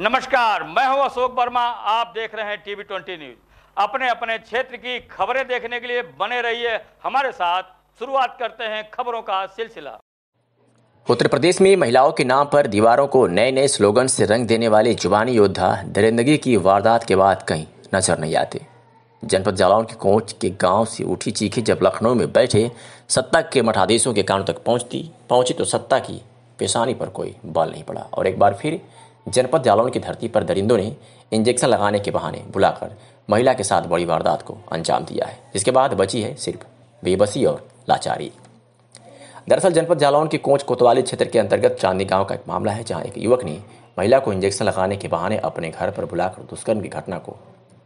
नमस्कार, मैं हूँ अशोक वर्मा, आप देख रहे हैं टीवी ट्वेंटी न्यूज़। अपने अपने क्षेत्र की खबरें देखने के लिए बने रहिए हमारे साथ। शुरुआत करते हैं खबरों का सिलसिला। उत्तर प्रदेश में महिलाओं के नाम पर दीवारों को नए नए स्लोगन से रंग देने वाले जुबानी योद्धा दरिंदगी की वारदात के बाद कहीं नज़र नहीं आते। जनपद जालौन के कोच के गाँव से उठी चीखी जब लखनऊ में बैठे, सत्ता के मठाधीशों के कानों तक पहुँचती, पहुँची तो सत्ता की पेशानी पर कोई बाल नहीं पड़ा। और एक बार फिर जनपद जालौन की धरती पर दरिंदों ने इंजेक्शन लगाने के बहाने बुलाकर महिला के साथ बड़ी वारदात को अंजाम दिया है, जिसके बाद बची है सिर्फ़ बेबसी और लाचारी। दरअसल जनपद जालौन के कोच कोतवाली क्षेत्र के अंतर्गत चांदी गाँव का एक मामला है, जहाँ एक युवक ने महिला को इंजेक्शन लगाने के बहाने अपने घर पर बुलाकर दुष्कर्म की घटना को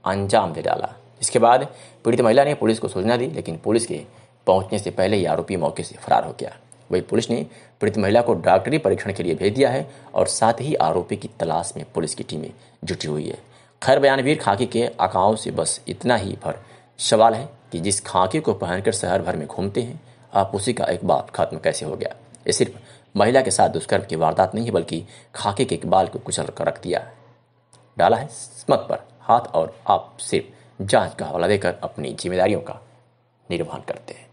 अंजाम दे डाला। इसके बाद पीड़ित महिला ने पुलिस को सूचना दी, लेकिन पुलिस के पहुँचने से पहले ही आरोपी मौके से फरार हो गया। वही पुलिस ने पीड़ित महिला को डॉक्टरी परीक्षण के लिए भेज दिया है और साथ ही आरोपी की तलाश में पुलिस की टीमें जुटी हुई है। खैर बयानवीर खाकी के आकाओं से बस इतना ही पर सवाल है कि जिस खाकी को पहनकर शहर भर में घूमते हैं, आप उसी का एक बात खत्म कैसे हो गया? ये सिर्फ़ महिला के साथ दुष्कर्म की वारदात नहीं है बल्कि खाकी के इकबाल को कुचल कर रख दिया डाला है स्मत पर हाथ और आप सिर्फ़ जाँच का हवाला देकर अपनी जिम्मेदारियों का निर्वहन करते हैं।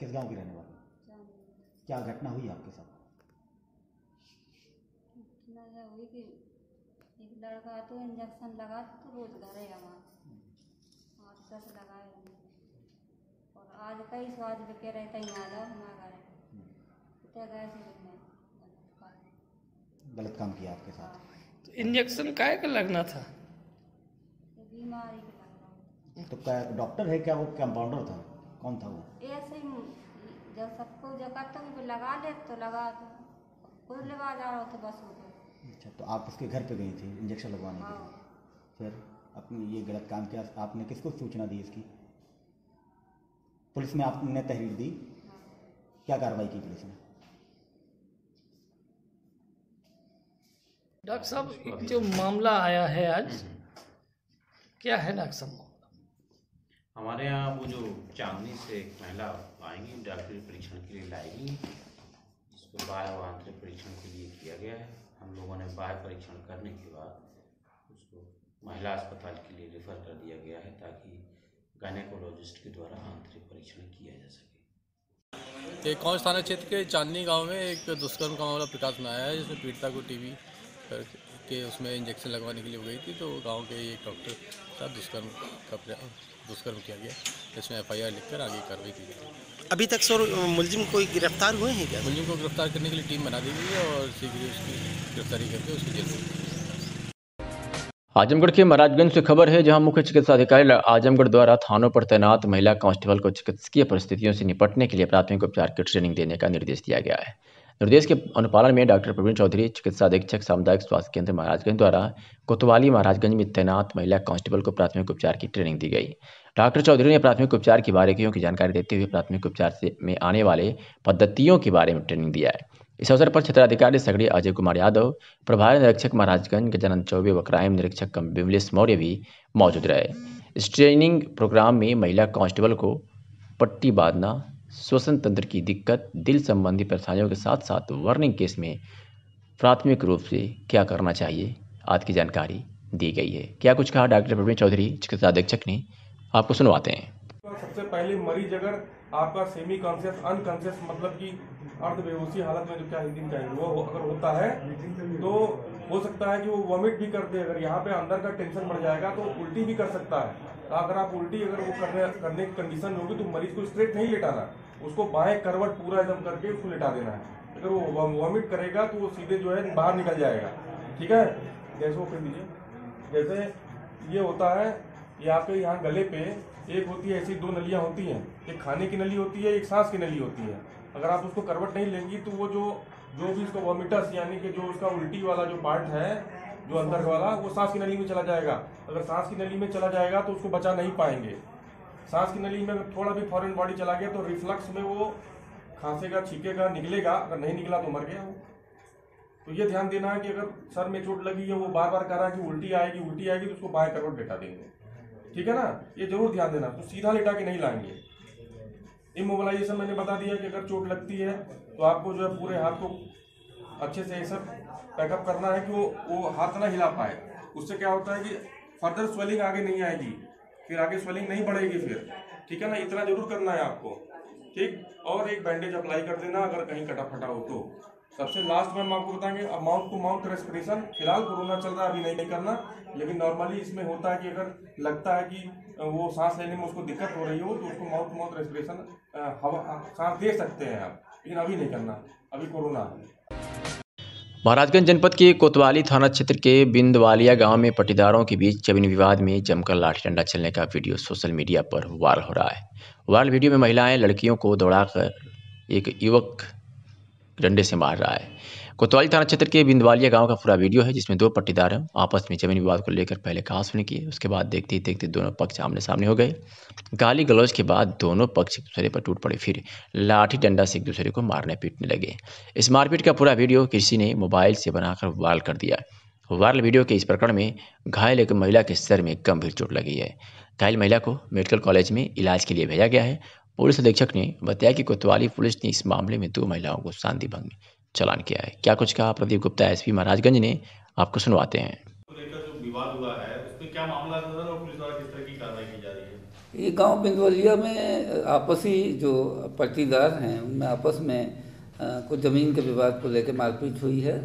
किस गाँव की रहने वाली क्या घटना हुई आपके साथ? हुई कि एक लड़का तो इंजेक्शन लगा तो रोज घर है वहाँ। और दस लगाए और आज कई स्वाद भी कह रहे थे यहाँ जाओ हमारा घर। है तो गए थे गलत काम किया आपके साथ। तो इंजेक्शन काय का लगना था? बीमारी के तो क्या डॉक्टर है? क्या वो कंपाउंडर था? कौन था वो? ऐसे ही जब सबको जो कहते हैं कि लगा ले तो लगा दो। खुद लगा जा रहा हो तो बस हो गया अच्छा तो आप उसके घर पे गई थी इंजेक्शन लगवाने के लिए? हाँ। फिर आपने ये गलत काम किया आपने किसको सूचना दी इसकी? पुलिस में आपने तहरीर दी? क्या कार्रवाई की पुलिस ने? डॉक्टर साहब जो मामला आया है आज क्या है डॉक्टर साहब? हमारे यहाँ वो जो चांदनी से एक महिला आएँगी डॉक्टरी परीक्षण के लिए लाएगी। जिसको बाह्य व आंतरिक परीक्षण के लिए किया गया है। हम लोगों ने बाह्य परीक्षण करने के बाद उसको महिला अस्पताल के लिए रेफर कर दिया गया है, ताकि गायनेकोलॉजिस्ट के द्वारा आंतरिक परीक्षण किया जा सके। कौन थाना क्षेत्र के चांदनी गाँव में एक दुष्कर्म का मामला प्रकाश में आया है, जिसमें पीड़िता को टीबी के उसमें इंजेक्शन लगवाने के लिए हो गई थी तो गाँव के एक डॉक्टर साथ दुष्कर्म का दुष्कर्म किया गया। इसमें एफआईआर लिखकर आगे कार्रवाई की गई। अभी तक सर मुलजिम कोई गिरफ़्तार हुए हैं क्या? मुलजिम को गिरफ़्तार करने के लिए टीम बना दी गई है और शीघ्र उसकी गिरफ्तारी करके उसकी जेल आजमगढ़ के महाराजगंज से खबर है जहाँ मुख्य चिकित्सा अधिकारी आजमगढ़ द्वारा थानों पर तैनात महिला कांस्टेबल को चिकित्सकीय परिस्थितियों से निपटने के लिए प्राथमिक उपचार की ट्रेनिंग देने का निर्देश दिया गया है। निर्देश के अनुपालन में डॉक्टर प्रवीण चौधरी, चिकित्सा अधीक्षक, सामुदायिक स्वास्थ्य केंद्र महाराजगंज द्वारा कोतवाली महाराजगंज में तैनात महिला कांस्टेबल को प्राथमिक उपचार की ट्रेनिंग दी गई। डॉक्टर चौधरी ने प्राथमिक उपचार की बारीकियों की जानकारी देते हुए प्राथमिक उपचार से में आने वाले पद्धतियों के बारे में ट्रेनिंग दिया है। इस अवसर पर क्षेत्राधिकारी सगड़ी अजय कुमार यादव, प्रभारी निरीक्षक महाराजगंज गजानंद चौबे व क्राइम निरीक्षक विमलेश मौर्य भी मौजूद रहे। इस ट्रेनिंग प्रोग्राम में महिला कांस्टेबल को पट्टी बांधना श्वसन तंत्र की दिक्कत, दिल संबंधी परेशानियों के साथ साथ वर्निंग केस में प्राथमिक रूप से क्या करना चाहिए? आदि की जानकारी दी गई है। क्या कुछ कहा डॉक्टर प्रवीण चौधरी, चिकित्सा अधीक्षक ने? आपको सुनवाते हैं। सबसे पहले मरीज़ अगर आपका सेमी कॉन्शियस अनकॉन्शियस मतलब कि अर्ध हालत में जो क्या हिंदी में वो अगर होता है तो हो सकता है कि वो वॉमिट भी कर दे अगर यहाँ पे अंदर का टेंशन बढ़ जाएगा तो उल्टी भी कर सकता है। तो अगर आप उल्टी अगर वो करने करने की कंडीशन होगी तो मरीज़ को स्ट्रेट नहीं लेटाना। उसको बाएँ करवट पूरा एकदम करके उसको लेटा देना है। अगर वो वॉमिट करेगा तो वो सीधे जो है बाहर निकल जाएगा। ठीक है? जैसे वो कर दीजिए। जैसे ये होता है ये आपके यहाँ गले पे एक होती है, ऐसी दो नलियाँ होती हैं। एक खाने की नली होती है, एक सांस की नली होती है। अगर आप उसको करवट नहीं लेंगी तो वो जो जो भी उसका वॉमिटस यानी कि जो उसका उल्टी वाला जो पार्ट है जो अंदर वाला, वो सांस की नली में चला जाएगा। अगर सांस की नली में चला जाएगा तो उसको बचा नहीं पाएँगे। सांस की नली में थोड़ा भी फॉरेन बॉडी चला गया तो रिफ्लक्स में वो खांसेगा, छीकेगा, निकलेगा। अगर नहीं निकला तो मर गया वो। तो ये ध्यान देना है कि अगर सर में चोट लगी है, वो बार बार कह रहा है कि उल्टी आएगी उल्टी आएगी तो उसको बाएँ करवट लेटा देंगे। ठीक है ना? ये ज़रूर ध्यान देना। तो सीधा लेटा के नहीं लाएँगे। इमोबलाइजेशन मैंने बता दिया कि अगर चोट लगती है तो आपको जो है पूरे हाथ को अच्छे से ये सब पैकअप करना है कि वो वो हाथ ना हिला पाए। उससे क्या होता है कि फर्दर स्वेलिंग आगे नहीं आएगी फिर आगे स्वेलिंग नहीं बढ़ेगी फिर। ठीक है ना? इतना ज़रूर करना है आपको। ठीक? और एक बैंडेज अप्लाई कर देना अगर कहीं कटा फटा हो तो। सबसे लास्ट में हम आपको बताएँगे अब माउथ टू माउथ रेस्पिरेशन फ़िलहाल कोरोना चल रहा है अभी नहीं, नहीं करना। लेकिन नॉर्मली इसमें होता है कि अगर लगता है कि वो सांस लेने में उसको दिक्कत हो रही हो तो उसको माउथ टू माउथ रेस्पिरेशन हवा सांस दे सकते हैं आप। लेकिन अभी नहीं करना। अभी कोरोना है। महाराजगंज जनपद के कोतवाली थाना क्षेत्र के बिंदवालिया गाँव में पटीदारों के बीच ज़मीन विवाद में जमकर लाठी डंडा चलने का वीडियो सोशल मीडिया पर वायरल हो रहा है। वायरल वीडियो में महिलाएँ लड़कियों को दौड़ाकर एक युवक डंडे से मार रहा है। कोतवाली थाना क्षेत्र के बिंदवालिया गाँव का पूरा वीडियो है, जिसमें दो पट्टीदार आपस में ज़मीन विवाद को लेकर पहले कहासुनी किए उसके बाद देखते ही देखते दोनों पक्ष आमने सामने हो गए। गाली गलौज के बाद दोनों पक्ष एक दूसरे पर टूट पड़े, फिर लाठी डंडा से एक दूसरे को मारने पीटने लगे। इस मारपीट का पूरा वीडियो किसी ने मोबाइल से बनाकर वायरल कर दिया। वायरल वीडियो के इस प्रकरण में घायल एक महिला के सर में गंभीर चोट लगी है। घायल महिला को मेडिकल कॉलेज में इलाज के लिए भेजा गया है। पुलिस अधीक्षक ने बताया कि कोतवाली पुलिस ने इस मामले में दो महिलाओं को शांति भंग चलान किया है। क्या कुछ कहा प्रदीप गुप्ता एसपी महाराजगंज ने? आपको सुनवाते हैं। विवाद हुआ है उसमें क्या मामला है सर और पुलिस द्वारा किस तरह की कार्रवाई की जा रही है? ये गाँव बिंदवलिया में आपसी जो पट्टीदार हैं उनमें आपस में कुछ ज़मीन के विवाद को लेकर मारपीट हुई है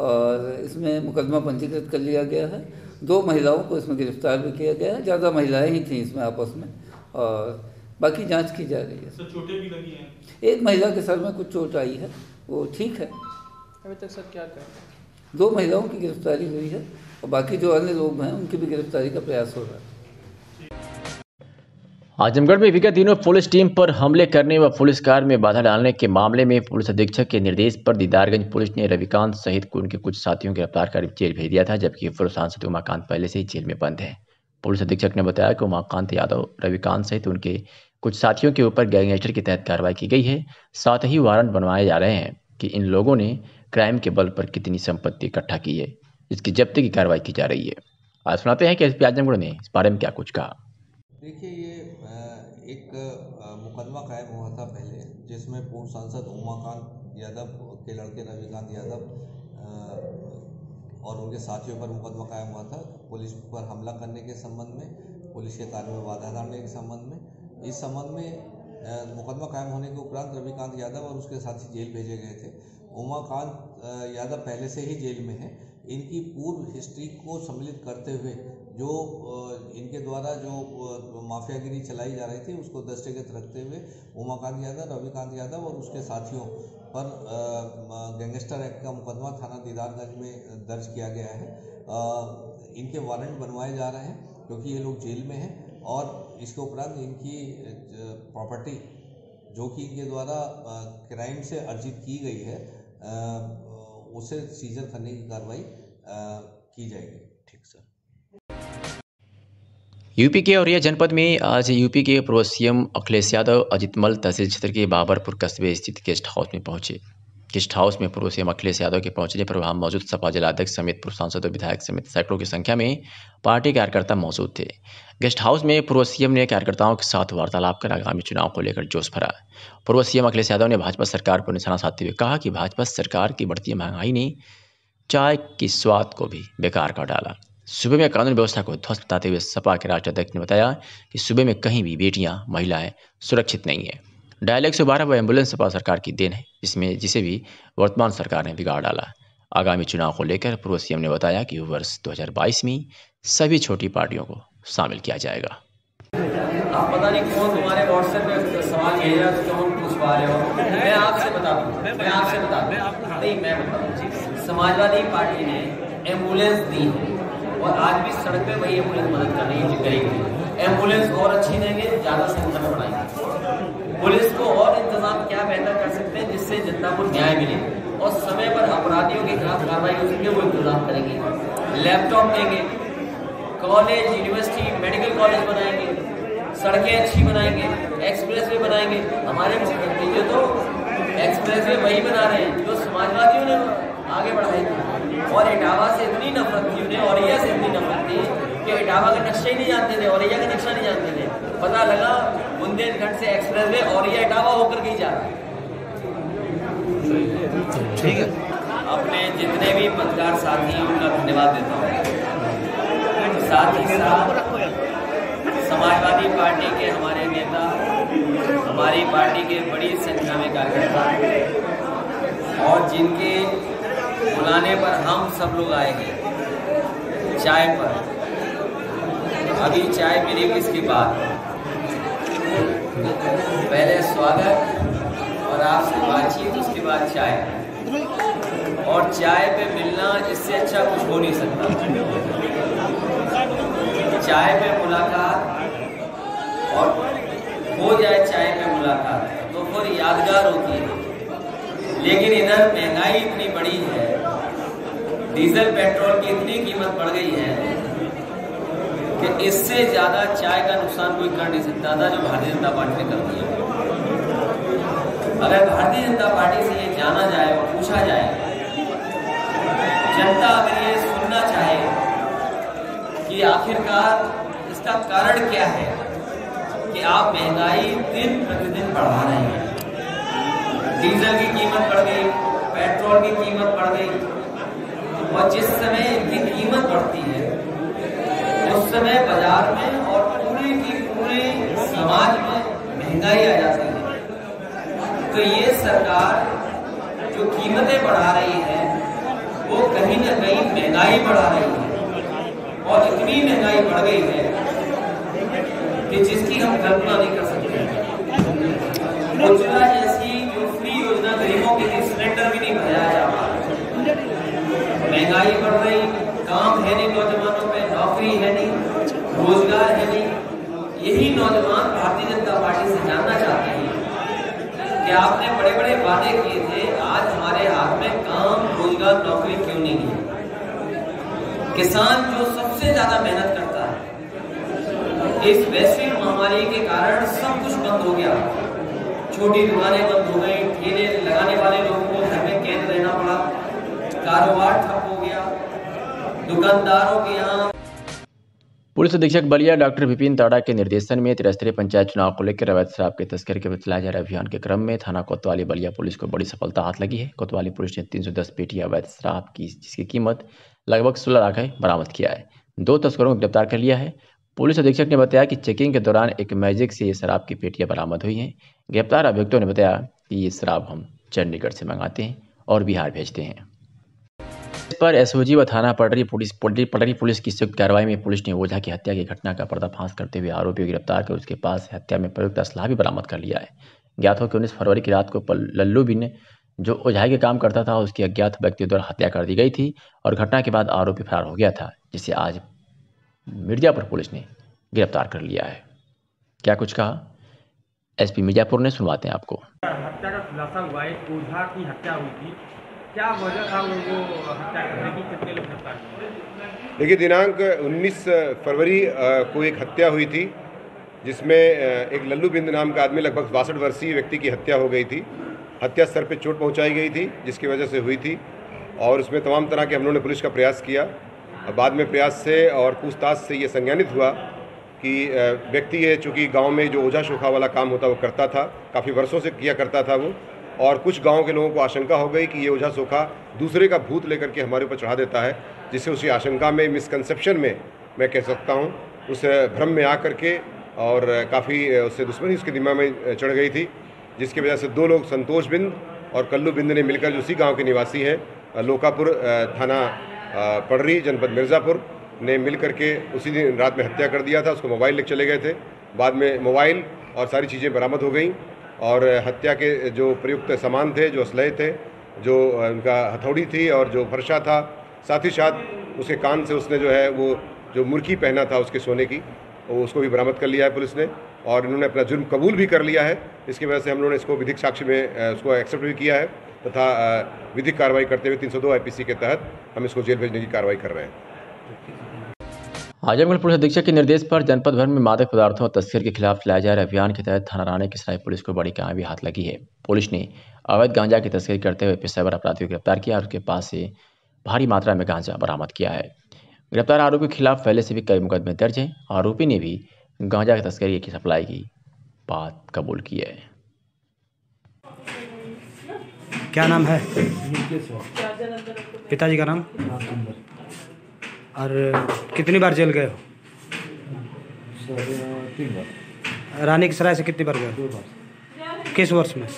और इसमें मुकदमा पंजीकृत कर लिया गया है। दो महिलाओं को इसमें गिरफ़्तार भी किया गया है। ज़्यादा महिलाएँ ही थीं इसमें आपस में और बाकी जाँच की जा रही है। सर चोटें भी लगी हैं? एक महिला के सर में कुछ चोट आई है। वो ठीक है। अभी तक सर क्या कर दो महिलाओं की गिरफ्तारी हुई है और बाकी जो अन्य लोग हैं उनकी भी गिरफ्तारी का प्रयास हो रहा है। आजमगढ़ में विगत दिनों पुलिस टीम पर हमले करने व पुलिस कार में बाधा डालने के मामले में पुलिस अधीक्षक के निर्देश पर दीदारगंज पुलिस ने रविकांत सहित उनके कुछ साथियों को गिरफ़्तार कर जेल भेज दिया था जबकि पूर्व सांसद उमाकांत पहले से ही जेल में बंद है। पुलिस अधीक्षक ने बताया कि उमाकांत यादव रविकांत सहित उनके कुछ साथियों के ऊपर गैंगस्टर के तहत कार्रवाई की गई है। साथ ही वारंट बनवाए जा रहे हैं कि इन लोगों ने क्राइम के बल पर कितनी संपत्ति इकट्ठा की है। इसकी जब्ती की कार्रवाई की जा रही है। आज सुनाते हैं कि एस पी आजमगढ़ ने इस बारे में क्या कुछ कहा। देखिए, ये एक मुकदमा कायम हुआ था पहले, जिसमें पूर्व सांसद उमाकांत यादव के लड़के रविकांत यादव और उनके साथियों पर मुकदमा कायम हुआ था। पुलिस पर हमला करने के संबंध में, पुलिस के कार्य में बाधा डालने के संबंध में इस संबंध में मुकदमा कायम होने के उपरांत रविकांत यादव और उसके साथी जेल भेजे गए थे। उमाकांत यादव पहले से ही जेल में है। इनकी पूर्व हिस्ट्री को सम्मिलित करते हुए जो इनके द्वारा जो माफियागिरी चलाई जा रही थी, उसको दृष्टिगत रखते हुए उमाकांत यादव, रविकांत यादव और उसके साथियों पर गैंगस्टर एक्ट का मुकदमा थाना दीदारगंज में दर्ज किया गया है। इनके वारंट बनवाए जा रहे हैं, क्योंकि ये लोग जेल में हैं। और इसके उपरांत इनकी प्रॉपर्टी जो कि इनके द्वारा क्राइम से अर्जित की गई है उसे सीजर करने की कार्रवाई की जाएगी। ठीक सर। यूपी के औरैया जनपद में आज यूपी के पूर्व सीएम अखिलेश यादव अजितमल तहसील क्षेत्र के बाबरपुर कस्बे स्थित गेस्ट हाउस में पहुँचे। गेस्ट हाउस में पूर्व सीएम अखिलेश यादव के पहुँचने पर वहाँ मौजूद सपा जिलाध्यक्ष समेत पूर्व सांसद और विधायक समेत सैकड़ों की संख्या में पार्टी कार्यकर्ता मौजूद थे। गेस्ट हाउस में पूर्व सीएम ने कार्यकर्ताओं के साथ वार्तालाप कर आगामी चुनाव को लेकर जोश भरा। पूर्व सीएम अखिलेश यादव ने भाजपा सरकार पर निशाना साधते हुए कहा कि भाजपा सरकार की बढ़ती महँगाई ने चाय की स्वाद को भी बेकार कर डाला। सूबे में कानून व्यवस्था को ध्वस्त बताते हुए सपा के राष्ट्रीय अध्यक्ष ने बताया कि सूबे में कहीं भी बेटियाँ, महिलाएँ सुरक्षित नहीं है। डायल एक सौ बारह व एंबुलेंस सपा सरकार की देन है, जिसमें जिसे भी वर्तमान सरकार ने बिगाड़ डाला। आगामी चुनाव को लेकर पूर्व सीएम ने बताया कि वर्ष 2022 में सभी छोटी पार्टियों को शामिल किया जाएगा। आप पता नहीं कौन तुम्हारे व्हाट्सएप पे सवाल भेजा कौन पूछ पा रहे हो? मैं आपसे बता दूँ, मैं आपसे बता दूँ। नहीं, मैं बता दूँ। समाजवादी पार्टी ने एंबुलेंस दी है और आज भी सड़क पे वही एंबुलेंस मदद कर रही है गरीब एंबुलेंस और अच्छी देंगे, ज़्यादा संख्या में बढ़ाएँगे। पुलिस को और इंतज़ाम क्या बेहतर कर सकते हैं जिससे जनता को न्याय मिले और समय पर अपराधियों के खिलाफ कार्रवाई हो सके वो इंतज़ाम करेंगे। लैपटॉप देंगे कॉलेज यूनिवर्सिटी मेडिकल कॉलेज बनाएँगे, सड़कें अच्छी बनाएँगे एक्सप्रेस वे बनाएँगे। हमारे मुख्यमंत्री जो तो एक्सप्रेस वे वही बना रहे हैं, जो समाजवादियों ने आगे बढ़ाई थी। और इटावा से इतनी नफरत थी उन्हें औरैया से इतनी नफरत थी कि इटावा का नक्शा ही नहीं जानते थे औरैया का नक्शा नहीं जानते थे। पता लगा बुंदेलखंड से एक्सप्रेस वे औरैया इटावा होकर के जा रहा है। ठीक है। अपने जितने भी पत्रकार साथी हैं उनका धन्यवाद देता हूँ। साथ ही साथ समाजवादी पार्टी के हमारे नेता हमारी पार्टी के बड़ी संख्या में कार्यकर्ता और जिनके बुलाने पर हम सब लोग आए हैं चाय पर। अभी चाय मिलेगी इसके बाद पहले स्वागत और आपसे बातचीत, उसके बाद चाय। और चाय पे मिलना, इससे अच्छा कुछ हो नहीं सकता। चाय पे मुलाकात और हो जाए चाय पे मुलाकात तो फिर यादगार होती है। लेकिन इधर महँगाई इतनी बड़ी है, डीजल, पेट्रोल की इतनी कीमत बढ़ गई है कि इससे ज़्यादा चाय का नुकसान कोई कर नहीं सकता। था जो भारतीय जनता पार्टी ने कर दिया अगर भारतीय जनता पार्टी से ये जाना जाए और पूछा जाए, जनता अगर ये सुनना चाहे कि आखिरकार इसका कारण क्या है कि आप महँगाई दिन प्रतिदिन बढ़ा रहे हैं। डीजल की कीमत बढ़ गई, पेट्रोल की कीमत बढ़ गई, और जिस समय इनकी कीमत बढ़ती है, उस समय बाज़ार में और पूरे की पूरे समाज में महँगाई आ जाती है। तो ये सरकार जो कीमतें बढ़ा रही है, वो कहीं ना कहीं महँगाई बढ़ा रही है। और इतनी महँगाई बढ़ गई है कि जिसकी हम कल्पना नहीं कर सकते। उज्ज्वला जैसी जो फ्री योजना गरीबों के लिए सिलेंडर भी नहीं भराया जा रहा महँगाई बढ़ रही, काम है नहीं नौजवानों में, नौकरी है नहीं, रोज़गार है नहीं। यही नौजवान भारतीय जनता पार्टी से जानना चाहते हैं। कि आपने बड़े बड़े वादे किए थे, आज हमारे हाथ में काम, रोज़गार, नौकरी क्यों नहीं है? किसान जो सबसे ज़्यादा मेहनत करता है, इस वैश्विक महामारी के कारण सब कुछ बंद हो गया। छोटी दुकानें बंद हो गई, ठेले लगाने वाले लोगों को घर में कैद रहना पड़ा, कारोबार ठप हो गया, दुकानदारों के यहाँ पुलिस अधीक्षक बलिया डॉक्टर विपिन ताड़ा के निर्देशन में त्रिस्तरीय पंचायत चुनाव को लेकर अवैध शराब के तस्कर के चलाए जा रहे अभियान के क्रम में थाना कोतवाली बलिया पुलिस को बड़ी सफलता हाथ लगी है। कोतवाली पुलिस ने 310 पेटी अवैध शराब की, जिसकी कीमत लगभग सोलह लाख है, बरामद किया है। दो तस्करों को गिरफ़्तार कर लिया है। पुलिस अधीक्षक ने बताया कि चेकिंग के दौरान एक मैजिक से ये शराब की पेटियाँ बरामद हुई हैं। गिरफ़्तार अभियुक्तों ने बताया कि ये शराब हम चंडीगढ़ से मंगाते हैं और बिहार भेजते हैं। पर एसओजी व थाना पटरी पुलिस पटरी पुलिस की संयुक्त कार्रवाई में पुलिस ने ओझा की हत्या की घटना का पर्दाफाश करते हुए आरोपी को गिरफ़्तार कर उसके पास हत्या में प्रयुक्त असलाह भी बरामद कर लिया है। ज्ञात हो कि उन्नीस फरवरी की रात को लल्लू बिन, जो ओझाई के काम करता था, उसकी अज्ञात व्यक्ति द्वारा हत्या कर दी गई थी और घटना के बाद आरोपी फरार हो गया था, जिसे आज मिर्जापुर पुलिस ने गिरफ़्तार कर लिया है। क्या कुछ कहा? एसपी मिर्जापुर ने, सुनवाते हैं आपको। हत्या का खुलासा हुआ है। ओझा की हत्या हुई थी। क्या वजह था उनको हत्या देखिए, दिनांक 19 फरवरी को एक हत्या हुई थी, जिसमें एक लल्लू बिंद नाम का आदमी लगभग बासठ वर्षीय व्यक्ति की हत्या हो गई थी। हत्या सर पे चोट पहुंचाई गई थी, जिसकी वजह से हुई थी और उसमें तमाम तरह के हम लोगों ने पुलिस का प्रयास किया। बाद में प्रयास से और पूछताछ से ये संज्ञानित हुआ कि व्यक्ति ये चूँकि गाँव में जो ओझा शोखा वाला काम होता, वो करता था, काफ़ी वर्षों से किया करता था वो और कुछ गाँव के लोगों को आशंका हो गई कि ये ओझा सोखा दूसरे का भूत लेकर के हमारे ऊपर चढ़ा देता है जिससे उसी आशंका में मिसकंसेप्शन में मैं कह सकता हूँ। उस भ्रम में आ करके और काफ़ी उससे दुश्मनी उसके दिमाग में चढ़ गई थी, जिसकी वजह से दो लोग, संतोष बिंद और कल्लू बिंद ने मिलकर जो उसी गाँव के निवासी हैं लोकापुर थाना पडरी, जनपद मिर्ज़ापुर, ने मिल करके उसी दिन रात में हत्या कर दिया था, उसको मोबाइल लेकर चले गए थे। बाद में मोबाइल और सारी चीज़ें बरामद हो गई। और हत्या के जो प्रयुक्त सामान थे, जो असलहे थे, जो उनका हथौड़ी थी और जो फरशा था, साथ ही साथ उसके कान से उसने जो है, वो जो मुर्की पहना था उसके सोने की उसको भी बरामद कर लिया है पुलिस ने और इन्होंने अपना जुर्म कबूल भी कर लिया है। इसकी वजह से हम लोगों ने इसको विधिक साक्ष्य में उसको एक्सेप्ट भी किया है तथा विधिक कार्रवाई करते हुए 302 आईपीसी के तहत हम इसको जेल भेजने की कार्रवाई कर रहे हैं। आजमगढ़ पुलिस अधीक्षक के निर्देश पर जनपद भर में मादक पदार्थों और तस्कर के खिलाफ चलाए जा रहे अभियान के तहत थाना राणे की सराय पुलिस को बड़ी कामयाबी हाथ लगी है। पुलिस ने अवैध गांजा की तस्करी करते हुए पेशेवर अपराधियों को गिरफ़्तार किया और उसके पास से भारी मात्रा में गांजा बरामद किया है। गिरफ़्तार आरोपी के खिलाफ पहले से भी कई मुकदमे दर्ज हैं। आरोपी ने भी गांजा की तस्करी की सप्लाई की बात कबूल की है। क्या नाम है? पिताजी का नाम? और कितनी बार जेल गए हो? तीन बार। रानी की सराय से कितनी बार गए दो हो बार। किस वर्ष में?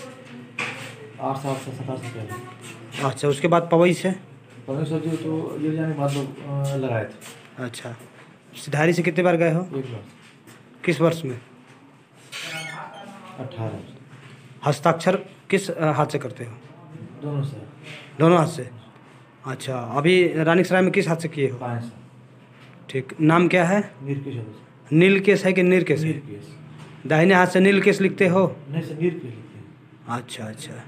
आठ साल से सतार से पहले। अच्छा उसके बाद पवई से? पंद्रह सौ जो तो ये जाने के बाद लोग लगाए थे। अच्छा। सिधारी से कितनी बार गए हो? एक बार। किस वर्ष में? अठारह। हस्ताक्षर किस हाथ से करते हो? दोनों से। दोनों हाथ से? अच्छा अभी रानी सराय में किस हाथ से किए हो? ठीक नाम क्या है? नीलकेश है कि नीरकेश है? दाहिने हाथ से नीलकेश लिखते हो? हैं। अच्छा अच्छा।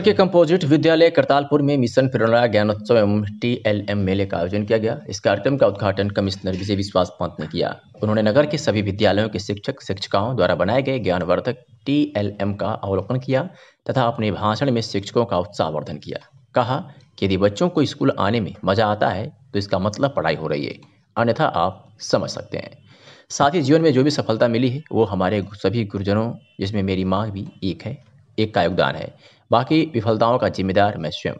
के कंपोजिट विद्यालय करतालपुर में मिशन प्रेरणा ज्ञानोत्सव एवं टीएलएम मेले का आयोजन किया गया। इस कार्यक्रम का उद्घाटन कमिश्नर विजय विश्वास पंत ने किया। उन्होंने नगर के सभी विद्यालयों के शिक्षक शिक्षिकाओं द्वारा बनाए गए ज्ञानवर्धक टी एल एम का अवलोकन किया तथा अपने भाषण में शिक्षकों का उत्साहवर्धन किया। कहा कि यदि बच्चों को स्कूल आने में मज़ा आता है तो इसका मतलब पढ़ाई हो रही है। अन्यथा आप समझ सकते हैं। साथ ही जीवन में जो भी सफलता मिली है, वो हमारे सभी गुरुजनों, जिसमें मेरी माँ भी एक है, एक का योगदान है। बाकी विफलताओं का जिम्मेदार मैं स्वयं।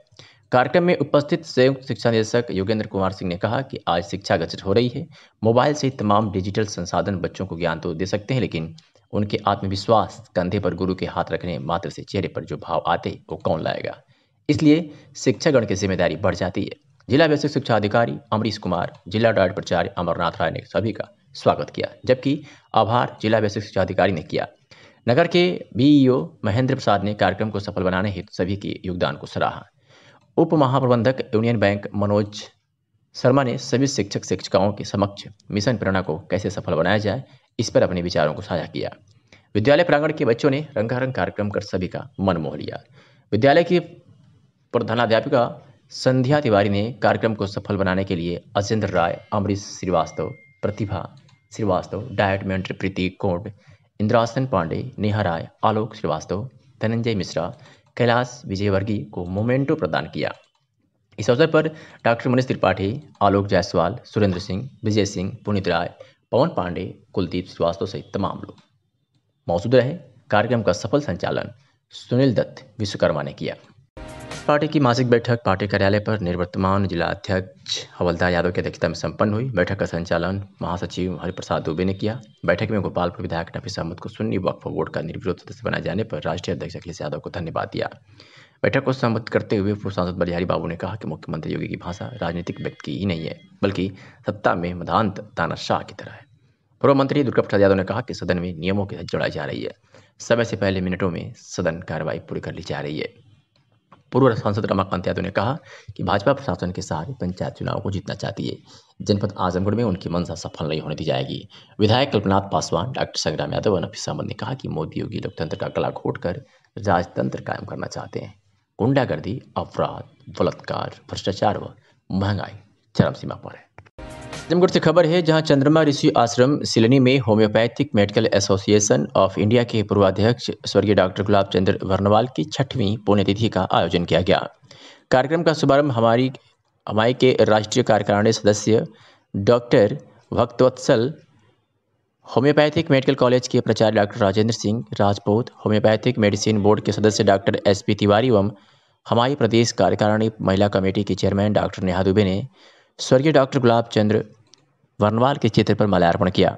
कार्यक्रम में उपस्थित संयुक्त शिक्षा निदेशक योगेंद्र कुमार सिंह ने कहा कि आज शिक्षा गठित हो रही है। मोबाइल से तमाम डिजिटल संसाधन बच्चों को ज्ञान तो दे सकते हैं, लेकिन उनके आत्मविश्वास कंधे पर गुरु के हाथ रखने मात्र से चेहरे पर जो भाव आते, वो कौन लाएगा? इसलिए शिक्षागण की ज़िम्मेदारी बढ़ जाती है। जिला बेसिक शिक्षा अधिकारी अमरीश कुमार, जिला डायट प्राचार्य अमरनाथ राय ने सभी का स्वागत किया, जबकि आभार जिला बेसिक शिक्षा अधिकारी ने किया। नगर के बीईओ महेंद्र प्रसाद ने कार्यक्रम को सफल बनाने हेतु सभी के योगदान को सराहा। उप महाप्रबंधक यूनियन बैंक मनोज शर्मा ने सभी शिक्षक शिक्षिकाओं के समक्ष मिशन प्रेरणा को कैसे सफल बनाया जाए, इस पर अपने विचारों को साझा किया। विद्यालय प्रांगण के बच्चों ने रंगारंग कार्यक्रम कर सभी का मन मोह लिया। विद्यालय की प्रधानाध्यापिका संध्या तिवारी ने कार्यक्रम को सफल बनाने के लिए अजेंद्र राय, अमरीश श्रीवास्तव, प्रतिभा श्रीवास्तव, डायट मेंटर प्रीति कोंड, इंद्रासन पांडे, नेहा राय, आलोक श्रीवास्तव, धनंजय मिश्रा, कैलाश विजयवर्गीय को मोमेंटो प्रदान किया। इस अवसर पर डॉक्टर मनीष त्रिपाठी, आलोक जायसवाल, सुरेंद्र सिंह, विजय सिंह, पुनीत राय, पवन पांडे, कुलदीप श्रीवास्तव सहित तमाम लोग मौजूद रहे। कार्यक्रम का सफल संचालन सुनील दत्त विश्वकर्मा ने किया। पार्टी की मासिक बैठक पार्टी कार्यालय पर निवर्तमान जिला अध्यक्ष हवलदार यादव की अध्यक्षता में संपन्न हुई। बैठक का संचालन महासचिव हरिप्रसाद दुबे ने किया। बैठक में गोपालपुर विधायक नफीस अहमद को सुन्नी वक्फ बोर्ड का निर्विरोध सदस्य बनाए जाने पर राष्ट्रीय अध्यक्ष अखिलेश यादव को धन्यवाद दिया। बैठक को संबोधित करते हुए पूर्व सांसद बलिहारी बाबू ने कहा कि मुख्यमंत्री योगी की भाषा राजनीतिक व्यक्ति की ही नहीं है, बल्कि सत्ता में मधांत तानाशाह की तरह है। पूर्व मंत्री दुर्गा प्रसाद यादव ने कहा कि सदन में नियमों के जोड़ाई जा रही है। समय से पहले मिनटों में सदन कार्रवाई पूरी कर ली जा रही है। पूर्व सांसद रमाकांत यादव ने कहा कि भाजपा प्रशासन के सहारे पंचायत चुनाव को जीतना चाहती है। जनपद आजमगढ़ में उनकी मंशा सफल नहीं होने दी जाएगी। विधायक कल्पनाथ पासवान डॉक्टर संग्राम यादव और नफी अहमद ने कहा कि मोदी योगी लोकतंत्र का गला घोट कर राजतंत्र कायम करना चाहते हैं। गुंडागर्दी, अपराध, बलात्कार, भ्रष्टाचार व महँगाई चरम सीमा पर है। आजमगढ़ से खबर है, जहाँ चंद्रमा ऋषि आश्रम, सिलनी में homeopathic medical association of India के पूर्वाध्यक्ष स्वर्गीय डॉक्टर गुलाब चंद्र वर्णवाल की छठवीं पुण्यतिथि का आयोजन किया गया। कार्यक्रम का शुभारंभ हमारी हमारी के राष्ट्रीय कार्यकारिणी सदस्य डॉक्टर भक्तवत्सल, होम्योपैथिक मेडिकल कॉलेज के प्राचार्य doctor Rajendra Singh Rajput, homeopathic medicine board के सदस्य डॉक्टर एस पी तिवारी एवं हमारी प्रदेश कार्यकारिणी महिला कमेटी की चेयरमैन डॉक्टर नेहा दुबे ने स्वर्गीय डॉक्टर गुलाब चंद्र वर्णवाल के चित्र पर माल्यार्पण किया।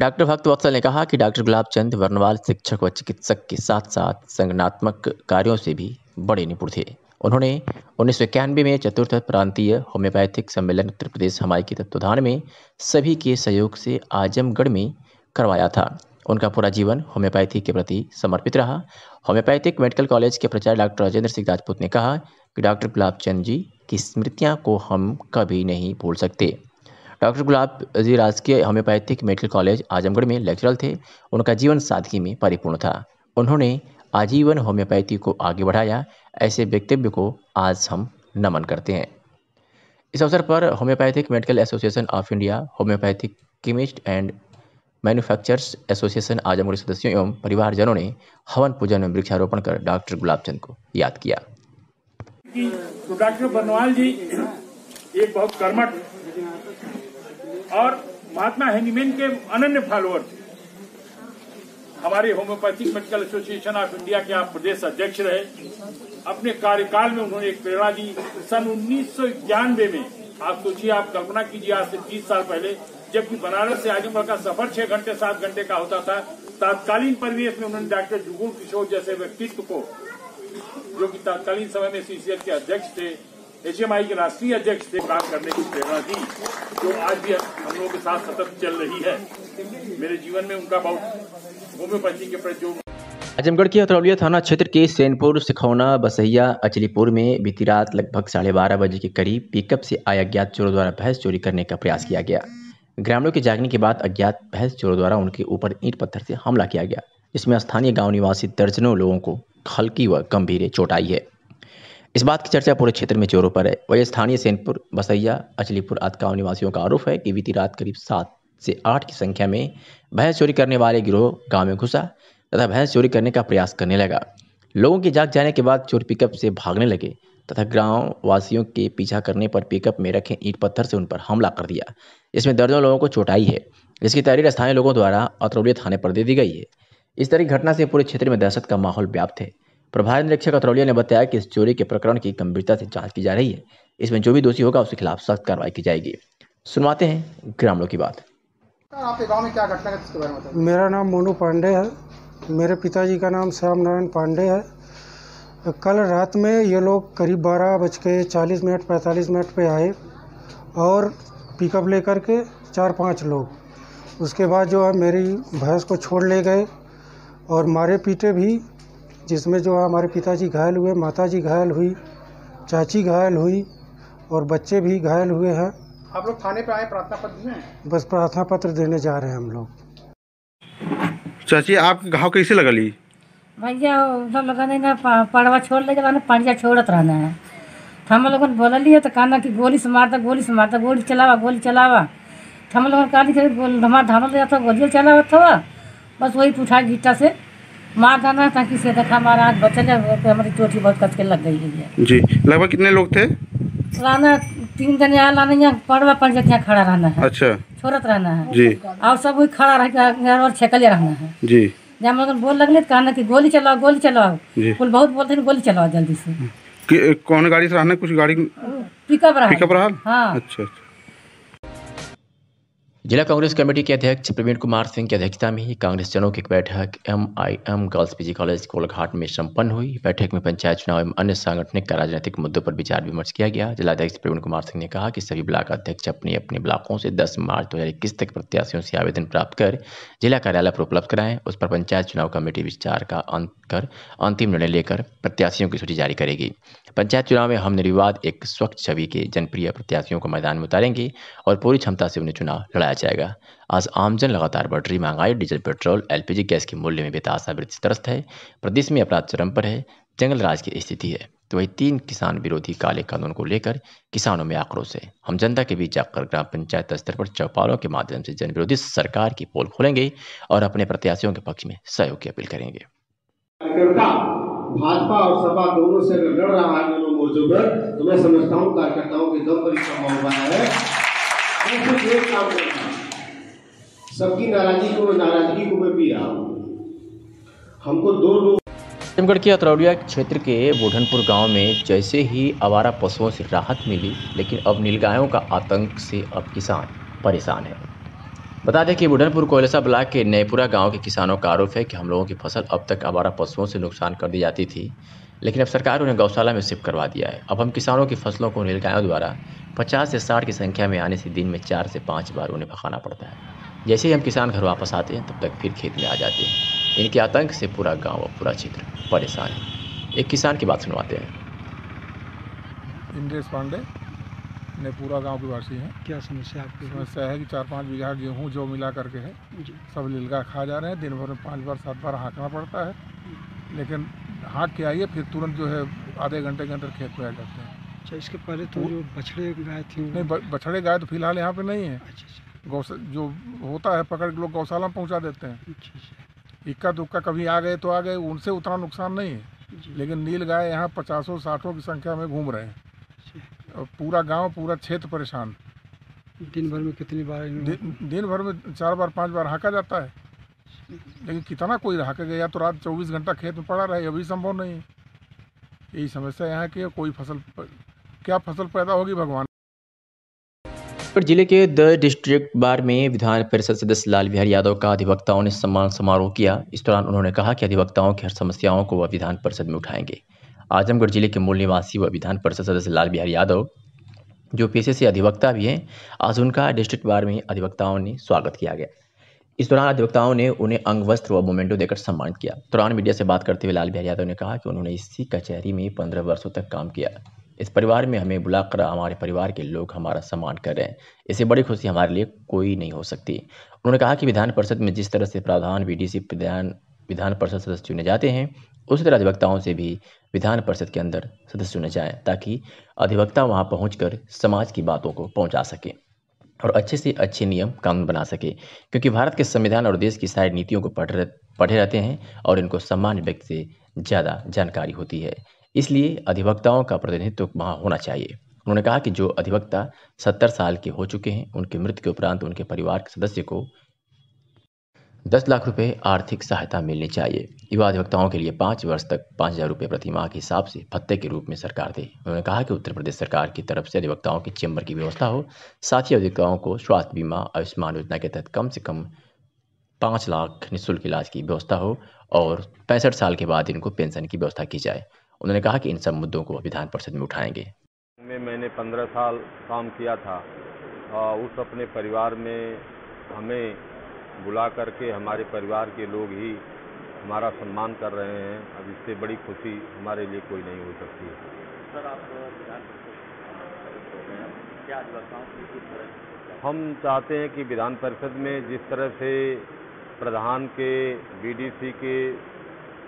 डॉक्टर भक्त वत्सल ने कहा कि डॉक्टर गुलाब चंद वर्णवाल शिक्षक व चिकित्सक के साथ साथ संगठनात्मक कार्यों से भी बड़े निपुण थे। उन्होंने उन्नीस सौ इक्यानवे में चतुर्थ प्रांतीय होम्योपैथिक सम्मेलन उत्तर प्रदेश हमारे के तत्वाधान में सभी के सहयोग से आजमगढ़ में करवाया था। उनका पूरा जीवन होम्योपैथी के प्रति समर्पित रहा। होम्योपैथिक मेडिकल कॉलेज के प्राचार्य डॉक्टर राजेंद्र सिंह राजपूत ने कहा कि डॉक्टर गुलाब चंद जी की स्मृतियाँ को हम कभी नहीं भूल सकते। डॉक्टर गुलाब जी राजकीय होम्योपैथिक मेडिकल कॉलेज आजमगढ़ में लेक्चरर थे। उनका जीवन सादगी में परिपूर्ण था। उन्होंने आजीवन होम्योपैथी को आगे बढ़ाया। ऐसे व्यक्तित्व को आज हम नमन करते हैं। इस अवसर पर homeopathic medical association of India, homeopathic chemist and manufacturers association Azamgarh सदस्यों एवं परिवारजनों ने हवन पूजन में वृक्षारोपण कर डॉक्टर गुलाब चंद को याद किया। तो डॉक्टर बनवाल जी, एक बहुत कर्मठ और महात्मा हेनीमैन के अनन्य फॉलोअर थे। हमारे homeopathic medical association of India के आप प्रदेश अध्यक्ष रहे। अपने कार्यकाल में उन्होंने एक प्रेरणा दी। सन उन्नीस में, आप सोचिए, आप कल्पना कीजिए, आज से तीस साल पहले, जबकि बनारस से आजमगढ़ का सफ़र छह घंटे, सात घंटे का होता था। तात्कालीन परिवेश में उन्होंने डॉक्टर जुगुल किशोर जैसे व्यक्तित्व को जो कि तत्कालीन समय में सीसीएल के अध्यक्ष थे, एचएमआई के राष्ट्रीय अध्यक्ष थे, काम करने की प्रेरणा दी, जो आज भी हम लोगों के साथ सतत चल रही है। मेरे जीवन में उनका बहुत होम्योपैथी के प्रति जो आजमगढ़ के अतरौलिया थाना क्षेत्र के सैनपुर, सिखौना, बसैया, अचलीपुर में बीती रात लगभग साढ़े बारह बजे के करीब पिकअप से आए अज्ञात चोरों द्वारा भैंस चोरी करने का प्रयास किया गया। ग्रामीणों के जागने के बाद अज्ञात भैंस चोरों द्वारा उनके ऊपर ईंट पत्थर से हमला किया गया, जिसमें स्थानीय गाँव निवासी दर्जनों लोगों को हल्की व गंभीर चोट आई है। इस बात की चर्चा पूरे क्षेत्र में चोरों पर है। वही स्थानीय सैनपुर, बसैया, अचलीपुर आदि गाँव निवासियों का आरोप है कि बीती रात करीब सात से आठ की संख्या में भैंस चोरी करने वाले गिरोह गाँव में घुसा तथा भैंस चोरी करने का प्रयास करने लगा। लोगों के जाग जाने के बाद चोर पिकअप से भागने लगे तथा गाँव वासियों के पीछा करने पर पिकअप में रखे ईंट पत्थर से उन पर हमला कर दिया। इसमें दर्जनों लोगों को चोट आई है। इसकी तहरीर स्थानीय लोगों द्वारा अतरौलिया थाने पर दे दी गई है। इस तरह की घटना से पूरे क्षेत्र में दहशत का माहौल व्याप्त है। प्रभारी निरीक्षक अतरौलिया ने बताया कि इस चोरी के प्रकरण की गंभीरता से जाँच की जा रही है। इसमें जो भी दोषी होगा उसके खिलाफ सख्त कार्रवाई की जाएगी। सुनवाते हैं ग्रामीणों की बात। आपके गाँव में क्या घटना है इसके बारे में मेरा नाम मोनू पांडे है। मेरे पिताजी का नाम श्याम नारायण पांडे है। कल रात में ये लोग करीब बारह बज के चालीस मिनट पैंतालीस मिनट पे आए और पिकअप लेकर के चार पाँच लोग। उसके बाद जो है मेरी भैंस को छोड़ ले गए। और मारे पीटे भी जिसमें जो है हमारे पिताजी घायल हुए माताजी घायल हुई चाची घायल हुई और बच्चे भी घायल हुए हैं। आप लोग थाने पे आए प्रार्थना पत्र में बस प्रार्थना पत्र देने जा रहे हैं हम लोग। चाची आप घाव कैसे लगली भैया उधर लगाने ना पड़वा छोड़ ले जाना पंजा छोड़त रहना है। हम लोग लोगन बोललिए तो कहना कि गोली से मारता गोली से मारता गोली चलावा गोली चलावा। तो हम लोग कहली कि गोल हमारा धानल जाता गोलियों चलावत हुआ। बस वही पूछा गीटा से मार देना ताकि से देखा हमारा आग बचल है तो हमारी चोटी बहुत कस के लग गई है। जी लगभग कितने लोग थे? लाना तीन जने यहाँ लाना यहाँ पड़वा पंजा के यहाँ खड़ा रहना है। अच्छा। छोड़त रहना है। जी। और सब वही खड़ा रह के और छेकले रहना है। जी। जब लोगन बोल लगले तो कहना कि गोली चलाओ गोली चलाओ। कुल बहुत बोलते हैं गोली चलाओ जल्दी से। कौन गाड़ी से रहना कुछ गाड़ी पिकअप रहा पिकअप रहा? हाँ। अच्छा अच्छा। जिला कांग्रेस कमेटी के अध्यक्ष प्रवीण कुमार सिंह की अध्यक्षता में कांग्रेस जनों की एक बैठक M I M girls PG college Kolghat में संपन्न हुई। बैठक में पंचायत चुनाव एवं अन्य सांगठनिक राजनीतिक मुद्दों पर विचार विमर्श किया गया। जिलाध्यक्ष प्रवीण कुमार सिंह ने कहा कि सभी ब्लॉक अध्यक्ष अपने अपने ब्लॉकों से 10 मार्च 2021 तक प्रत्याशियों से आवेदन प्राप्त कर जिला कार्यालय पर उपलब्ध कराएँ। उस पर पंचायत चुनाव कमेटी विचार का अंत कर अंतिम निर्णय लेकर प्रत्याशियों की सूची जारी करेगी। पंचायत चुनाव में हम निर्विवाद एक स्वच्छ छवि के जनप्रिय प्रत्याशियों को मैदान में उतारेंगे और पूरी क्षमता से उन्हें चुनाव लड़ाया जाएगा। आज आमजन लगातार बढ़ रही महँगाई, डीजल, पेट्रोल, एलपीजी, गैस के मूल्य में बेतासा वृद्धि त्रस्त है। प्रदेश में अपराध चरम पर है, जंगल राज की स्थिति है। तो वही तीन किसान विरोधी काले कानून को लेकर किसानों में आक्रोश है। हम जनता के बीच जाकर ग्राम पंचायत स्तर पर चौपालों के माध्यम से जन विरोधी सरकार की पोल खोलेंगे और अपने प्रत्याशियों के पक्ष में सहयोग की अपील करेंगे। भाजपा और सपा दोनों से अगर लड़ रहा है, दोनों मोर्चों तो मैं समझता हूँ कार्यकर्ताओं के दम पर संभव हुआ है। मैं सिर्फ़ एक काम करता हूँ सबकी नाराज़गी को नाराज़गी को मैं पी रहा हूँ। हमको दो लोग आजमगढ़ के अतरौलिया क्षेत्र के बूढ़नपुर गाँव में जैसे ही आवारा पशुओं से राहत मिली, लेकिन अब नीलगायों का आतंक से अब किसान परेशान है। बता दें कि बुढ़नपुर कोयलसा ब्लॉक के नयपुरा गाँव के किसानों का आरोप है कि हम लोगों की फ़सल अब तक आवारा पशुओं से नुकसान कर दी जाती थी। लेकिन अब सरकार उन्हें गौशाला में शिफ्ट करवा दिया है। अब हम किसानों की फ़सलों को नीलगायों द्वारा 50 से 60 की संख्या में आने से दिन में चार से पाँच बार उन्हें भगाना पड़ता है। जैसे ही हम किसान घर वापस आते हैं तब तक फिर खेत में आ जाते हैं। इनके आतंक से पूरा गाँव और पूरा क्षेत्र परेशान है। एक किसान की बात सुनवाते हैं। इंद्रेश पांडे ने पूरा गाँव के वासी हैं। क्या समस्या आपकी? समस्या है कि चार पाँच बीघा गेहूँ जो मिला करके है जी। सब लीलगा खा जा रहे हैं। दिन भर में पाँच बार सात बार हाँकना पड़ता है। लेकिन हाँक के आइए फिर तुरंत जो है आधे घंटे के अंदर खेत में आ जाते हैं। अच्छा इसके पहले तो जो बछड़े गाय थी नहीं बछड़े गाय तो फ़िलहाल यहाँ पे नहीं है। गौ जो होता है पकड़ के लोग गौशाला में पहुँचा देते हैं। इक्का दुक्का कभी आ गए तो आ गए उनसे उतना नुकसान नहीं है। लेकिन नील गाय यहाँ पचासों साठों की संख्या में घूम रहे हैं। और पूरा गाँव पूरा क्षेत्र परेशान। दिन भर में कितनी बार दिन दिन भर में चार बार पाँच बार हाँका जाता है। लेकिन कितना कोई रहा के गया? तो रात चौबीस घंटा खेत में पड़ा रहे अभी संभव नहीं है। यही समस्या यहाँ की कोई फ़सल क्या फ़सल पैदा होगी भगवान? पर ज़िले के द डिस्ट्रिक्ट बार में विधान परिषद सदस्य लाल बिहारी यादव का अधिवक्ताओं ने सम्मान समारोह किया। इस दौरान उन्होंने कहा कि अधिवक्ताओं की हर समस्याओं को वह विधान परिषद में उठाएँगे। आजमगढ़ ज़िले के मूल निवासी व विधान परिषद सदस्य लाल बिहारी यादव, जो पेशे से अधिवक्ता भी हैं, आज उनका डिस्ट्रिक्ट बार में अधिवक्ताओं ने स्वागत किया गया। इस दौरान अधिवक्ताओं ने उन्हें अंग वस्त्र व मोमेंटो देकर सम्मानित किया। दौरान मीडिया से बात करते हुए लाल बिहारी यादव ने कहा कि उन्होंने इसी कचहरी में पंद्रह वर्षों तक काम किया। इस परिवार में हमें बुलाकर हमारे परिवार के लोग हमारा सम्मान कर रहे हैं। इससे बड़ी खुशी हमारे लिए कोई नहीं हो सकती। उन्होंने कहा कि विधान परिषद में जिस तरह से प्रधान बीडीसी प्रधान विधान परिषद सदस्य चुने जाते हैं, उसी तरह अधिवक्ताओं से भी विधान परिषद के अंदर सदस्य चुने जाएँ, ताकि अधिवक्ता वहाँ पहुंचकर समाज की बातों को पहुँचा सके। और अच्छे से अच्छे नियम कानून बना सके क्योंकि भारत के संविधान और देश की सारी नीतियों को पढ़ रह, पढ़े रहते हैं और इनको सामान्य व्यक्ति से ज़्यादा जानकारी होती है। इसलिए अधिवक्ताओं का प्रतिनिधित्व वहाँ होना चाहिए। उन्होंने कहा कि जो अधिवक्ता सत्तर साल के हो चुके हैं उनकी मृत्यु के उपरांत उनके परिवार के सदस्य को दस लाख रुपए आर्थिक सहायता मिलनी चाहिए। युवा अधिवक्ताओं के लिए पाँच वर्ष तक पाँच हज़ार रुपये प्रति माह के हिसाब से भत्ते के रूप में सरकार दे। उन्होंने कहा कि उत्तर प्रदेश सरकार की तरफ़ से अधिवक्ताओं के चैम्बर की व्यवस्था हो, साथ ही अधिवक्ताओं को स्वास्थ्य बीमा, आयुष्मान योजना के तहत कम से कम पाँच लाख निःशुल्क इलाज की व्यवस्था हो और पैंसठ साल के बाद इनको पेंशन की व्यवस्था की जाए। उन्होंने कहा कि इन सब मुद्दों को विधान परिषद में उठाएँगे। में मैंने पंद्रह साल काम किया था। उस अपने परिवार में हमें बुला करके हमारे परिवार के लोग ही हमारा सम्मान कर रहे हैं। अब इससे बड़ी खुशी हमारे लिए कोई नहीं हो सकती है। सर आप हम चाहते हैं कि विधान परिषद में जिस तरह से प्रधान के बीडीसी के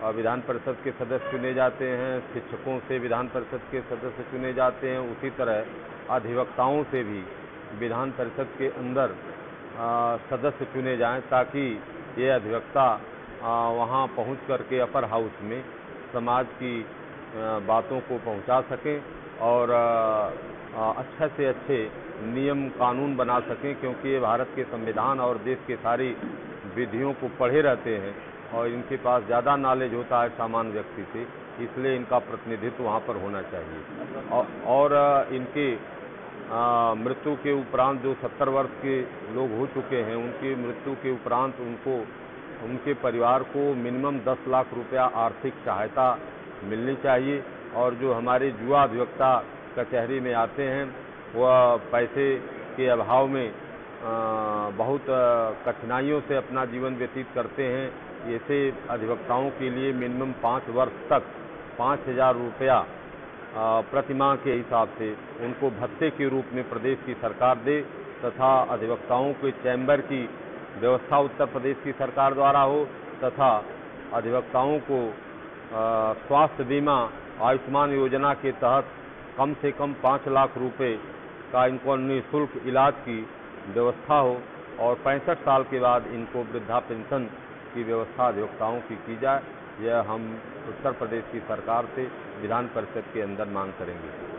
और विधान परिषद के सदस्य चुने जाते हैं शिक्षकों से विधान परिषद के सदस्य चुने जाते हैं उसी तरह अधिवक्ताओं से भी विधान परिषद के अंदर सदस्य चुने जाएँ ताकि ये अधिवक्ता वहाँ पहुँच करके अपर हाउस में समाज की बातों को पहुँचा सकें और अच्छे से अच्छे नियम कानून बना सकें क्योंकि ये भारत के संविधान और देश के सारी विधियों को पढ़े रहते हैं और इनके पास ज़्यादा नॉलेज होता है सामान्य व्यक्ति से इसलिए इनका प्रतिनिधित्व वहाँ पर होना चाहिए। और, इनके मृत्यु के उपरांत जो सत्तर वर्ष के लोग हो चुके हैं, उनकी मृत्यु के उपरांत उनको, उनके परिवार को मिनिमम दस लाख रुपया आर्थिक सहायता मिलनी चाहिए। और जो हमारे युवा अधिवक्ता कचहरी में आते हैं, वह पैसे के अभाव में बहुत कठिनाइयों से अपना जीवन व्यतीत करते हैं। ऐसे अधिवक्ताओं के लिए मिनिमम पाँच वर्ष तक पाँच हज़ार रुपया प्रतिमाह के हिसाब से उनको भत्ते के रूप में प्रदेश की सरकार दे तथा अधिवक्ताओं के चैम्बर की व्यवस्था उत्तर प्रदेश की सरकार द्वारा हो तथा अधिवक्ताओं को स्वास्थ्य बीमा आयुष्मान योजना के तहत कम से कम पाँच लाख रुपए का इनको निःशुल्क इलाज की व्यवस्था हो और पैंसठ साल के बाद इनको वृद्धा पेंशन की व्यवस्था अधिवक्ताओं की की जाए। यह हम उत्तर प्रदेश की सरकार से विधान परिषद के अंदर मांग करेंगे।